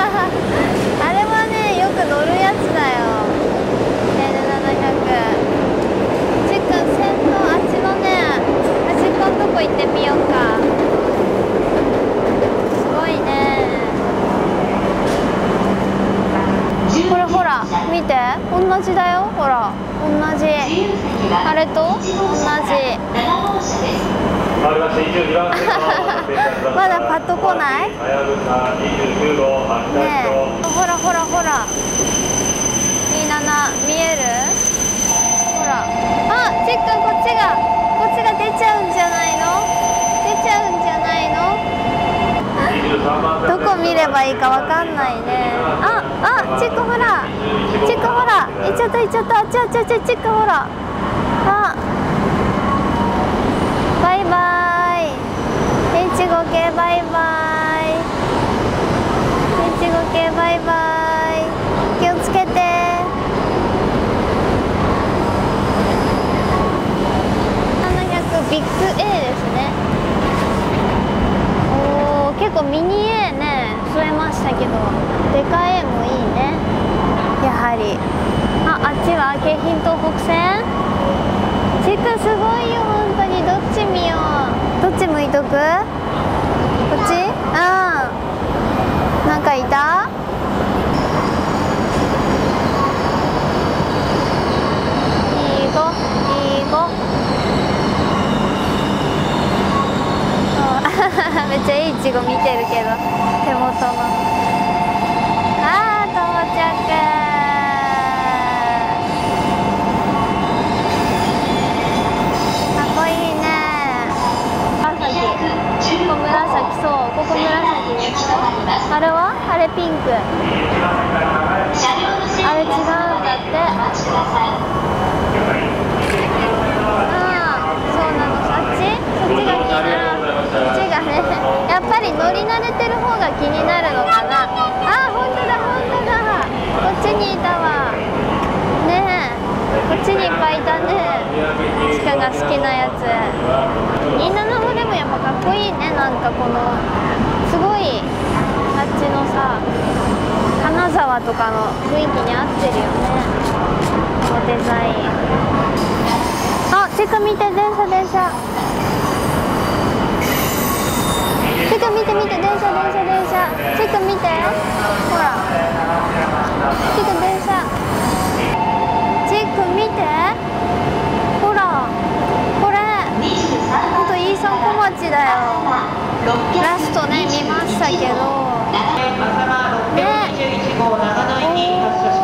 哈哈。まだパッと来ない？ねえ。ほらほらほら。27見える？ほら。あチェックこっちがこっちが出ちゃうんじゃないの？出ちゃうんじゃないの？どこ見ればいいかわかんないね。ああチェックほら。チェックほら。行っちゃった行っちゃった。あっちあっちあっちチックほらあバイバイいちご系バイバイ。いちご系バイバイ気をつけて700ビッグ A ですねおお結構ミニ A ね増えましたけどでかい A もいいねやはりああっちは京浜東北線チェックすごいよ本当にどっち見ようどっち向いとくこっちうんなんかいたいい子いい子そうめっちゃいいいちご見てるけど手元のあー到着かっこいいね紫ここ紫そうここ紫ですあれはあれピンク。あれ違うんだって。ああそうなの。あっち？そっちが気になる。こっちがねやっぱり乗り慣れてる方が気になるのかな。あ本当だ本当だ。こっちにいたわ。ねえ。こっちにいっぱいいたね。チカが好きなやつ。27もでもやっぱかっこいいね。なんかこのすごいあっちのさ金沢とかの雰囲気に合ってるよね。このデザイン。あチカ見て電車電車。チェック見て見て電車電車電車。チェック見て。ほら。チェック電車。チェック見て。ほら。これ。ほんとイーサン小町だよ。ラストね見ましたけどねおお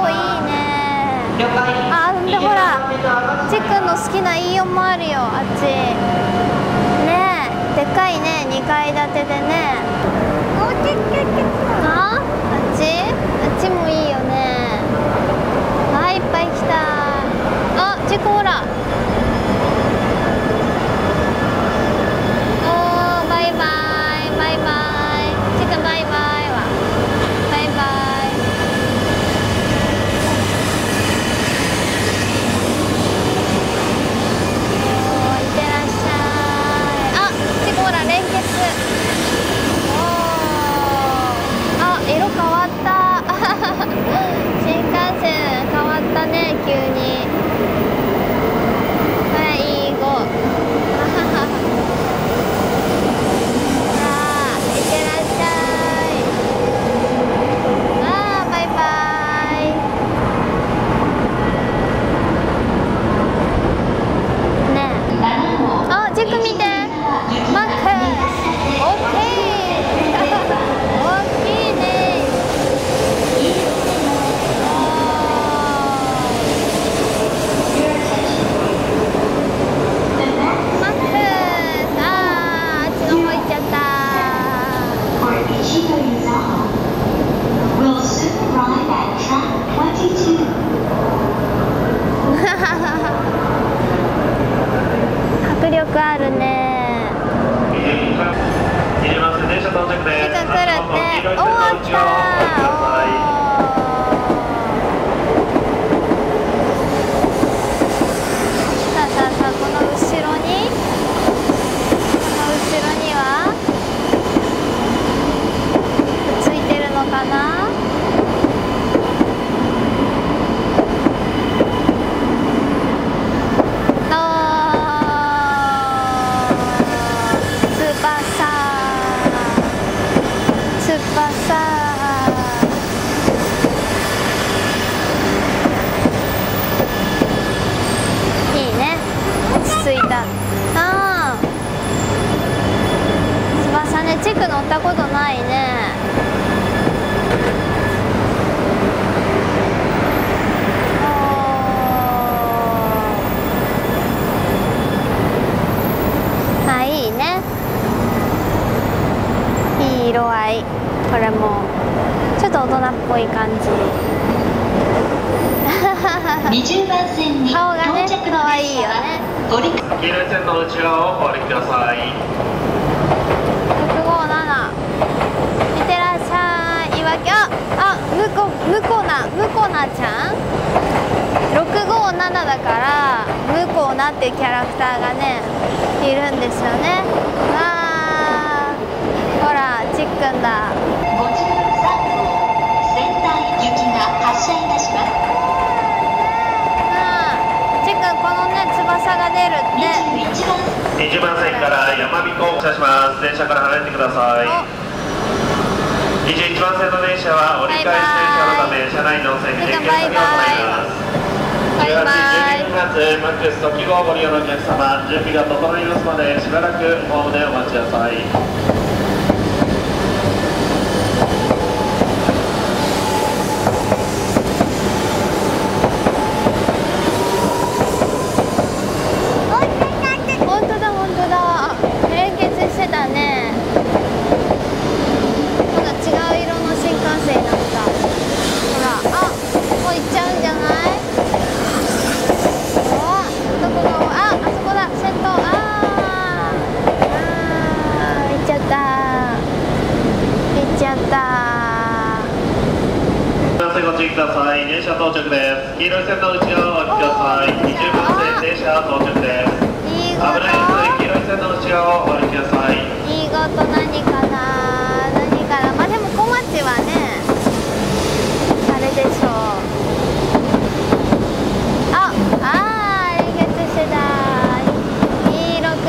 いいねあほんでほらチェックの好きなイオンもあるよあっち。ねえでっかいね2階建てでねああっちあっちもいいよねあいっぱい来たあチェックほらおーバイバイバイバイチェックバイバイはバイバイおーいってらっしゃいあチコラ連結おーあ色変わった新幹線変わったね急にはいいい子さあいってらっしゃいあーバイバイねえあチェック見てマックスオッケー大きいねマックスあーあっちの方行っちゃった For Ichigo Yuzawa, will soon arrive at track 22. 迫力るね。電車到着です。手が来るった。さあさあさあこの後ろに？この後ろには？ついてるのかなあいいね落ち着いたあー翼ねチェック乗ったことないね。色合い。これもちょっと大人っぽい感じ。20番線に顔がね到着の可愛いよ電車はねご理解黄色い線の内側をお歩きください。657いってらっしゃいいわきああむこむこなむこなちゃん。657だからむこなっていうキャラクターがねいるんですよね。わーほらちっくんだ。53号仙台行きが発車いたしますうんちっくんこのね翼が出るって。21番。20番線から山彦を発車します。電車から離れてください。21番線の電車は折り返し電車のため車内の線点検作業を行います。バイバイ18、12月マックスと記号ご利用のお客様、準備が整いますので、しばらくホームでお待ちください。本当だ本当だ連結してたねまだ違う色の新幹線になったほらあもう行っちゃうんじゃないおどこがああそこだ先頭あーあー行っちゃった行っちゃった番線ご注意ください。電車到着です。黄色い線の内側をお歩きください。20番線電車到着です。いい危ないので黄色い線の内側をお歩きください。いいこと何かな何かなまあでも小町はねあれでしょうああー連結してたいい色くん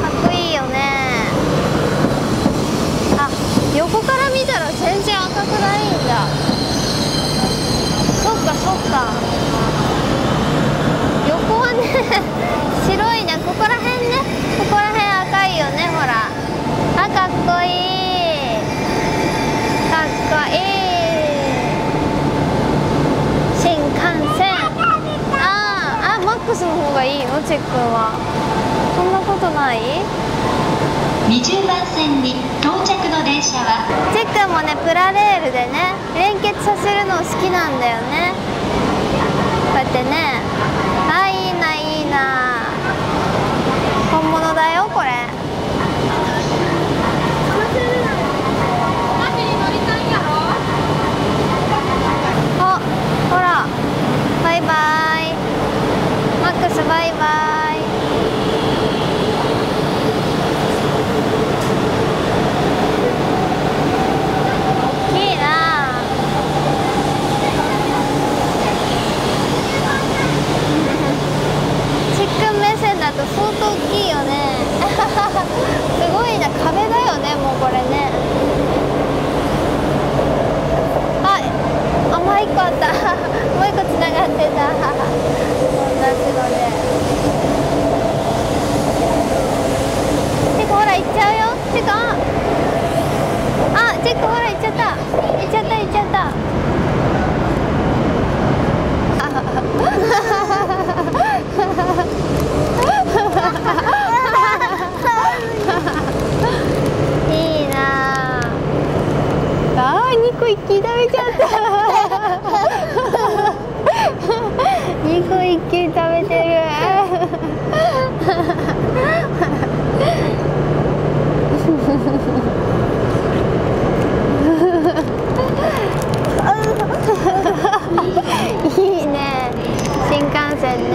かっこいいよねあ横から見たら全然赤くないんだそっかそっか横はね白いなここら辺ねここら辺赤いよねほらあかっこいいかっこいい新幹線あーあマックスの方がいいのチェックンは。そんなことない？20番線に到着の電車は？チェックンもねプラレールでね連結させるの好きなんだよね。こうやってねあいいないいな本物だよこれあほらバイバイマックスバイバイ大きいなチックン目線だと相当大きいよねすごいな壁だよねもうこれねああもう一個あったもう一個つながってた同じのでほら行っちゃうよ。てかあチェックほら行っちゃった。行っちゃった行っちゃった。いいなあ。あー2個一気に食べちゃった2個一気に食べてるいいね新幹線ね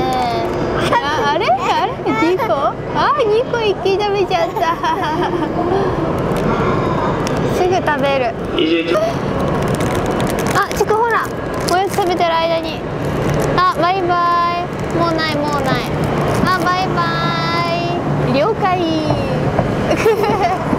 ああれあれ2個あ2個一気に食べちゃったすぐ食べる。21あちくほらおやつ食べてる間に。あバイバイ。もうないもうない。あバイバイ。い